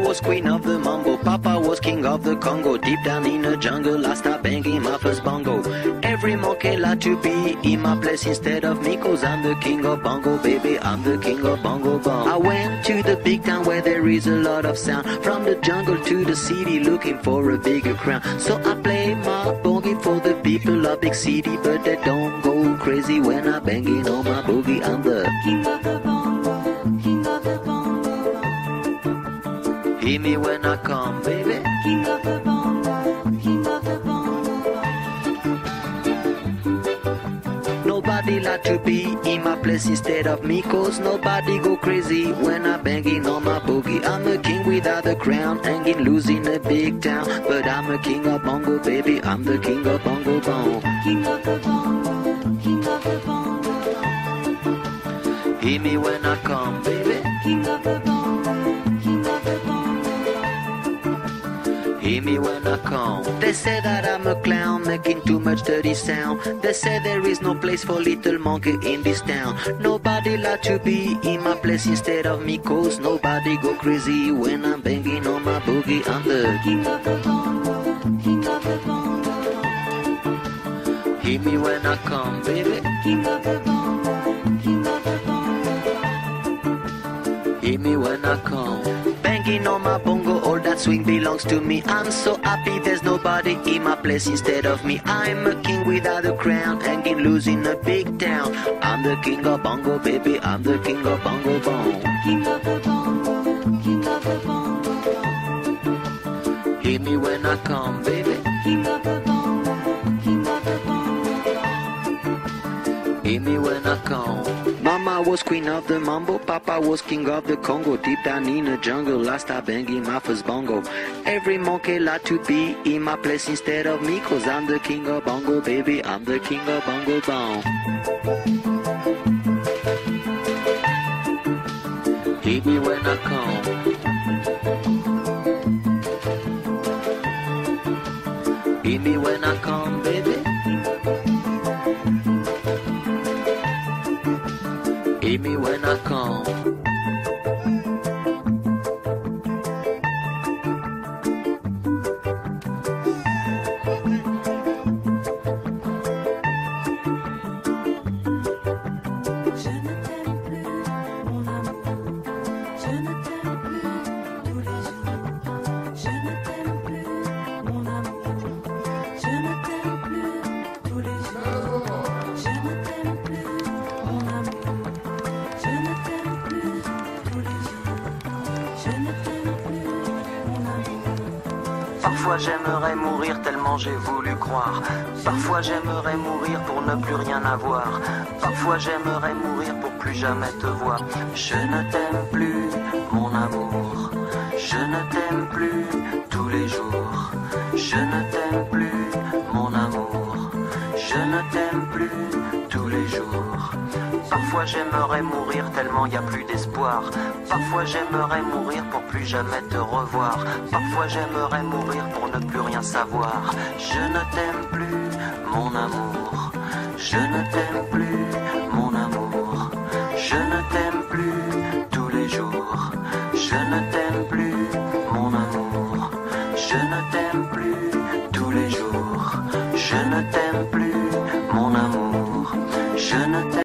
was queen of the mambo, Papa was king of the Congo. Deep down in the jungle, I start banging my first bongo. Every monkey like to be in my place instead of me, cause I'm the king of bongo, baby. I'm the king of bongo bong. I went to the big town where there is a lot of sound. From the jungle to the city, looking for a bigger crown. So I play my boogie for the people of big city, but they don't go crazy when I banging on my boogie. I'm the King of me when I come, baby. king of the bongo, king of the bongo. Nobody like to be in my place instead of me Cause nobody go crazy when I'm banging on my boogie. I'm a king without a crown, hanging loose in a big town. But I'm a king of bongo, baby, I'm the king of bongo bong King of the bongo, king of the bongo, Hear me when I come, baby. King of the bongo, Hear me when I come They say that I'm a clown making too much dirty sound They say there is no place for little monkey in this town Nobody like to be in my place instead of me Cause nobody go crazy when I'm banging on my boogie I'm the King of the bongo, Hear me when I come, baby. king of the bongo, king of the bongo. Hear me when I come. Banging on my bongo, that swing belongs to me. I'm so happy there's nobody in my place instead of me. I'm a king without a crown, hanging loose in a big town. I'm the king of bongo, baby. I'm the king of bongo bong. King of the bongo, king of the bongo, Hear me when I come, baby. king of the bongo, king of the bongo. Hear me when I come. Mama was queen of the mambo, Papa was king of the Congo. Deep down in the jungle, I start banging my first bongo. Every monkey like to be in my place instead of me, cause I'm the king of bongo, baby. I'm the king of bongo bong. Me when I come. When I come. Parfois j'aimerais mourir tellement j'ai voulu croire. Parfois j'aimerais mourir pour ne plus rien avoir. Parfois j'aimerais mourir pour plus jamais te voir. Je ne t'aime plus, mon amour. Je ne t'aime plus tous les jours. Je ne t'aime plus, mon amour. Je ne t'aime plus tous les jours. Parfois j'aimerais mourir tellement y a plus d'espoir. Parfois j'aimerais mourir pour plus jamais te revoir. Parfois j'aimerais mourir pour ne plus rien savoir. Je ne t'aime plus, mon amour. Je ne t'aime plus, mon amour. Je ne t'aime plus tous les jours. Je ne t'aime plus, mon amour. Je ne t'aime plus tous les jours.